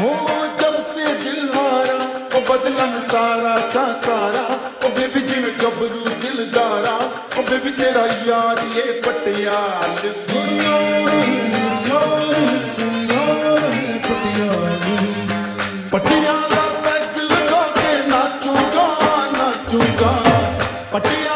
ਹੋਵਾਂ ਜਬ ਸੇ ਦਿਲ ਹਾਰਾ, ਉਹ ਬਦਲਨ ਸਾਰਾ ਤਾਂ ਸਾਰਾ। ਉਹ ਬੇਬੀ ਜਿਵੇਂ ਗੱਭਰੂ ਦਿਲਦਾਰਾ ਉਹ ਬੇਬੀ ਤੇਰਾ ਯਾਰ ਇਹ ਪਟਿਆਲ। ਦੁਨੀਆ ਪਟਿਆਲਾ ਪੈਗ ਲਗਾ ਕੇ ਨਾਚੂਗਾ ਨਾਚੂਗਾ। ਪਟਿਆਲਾ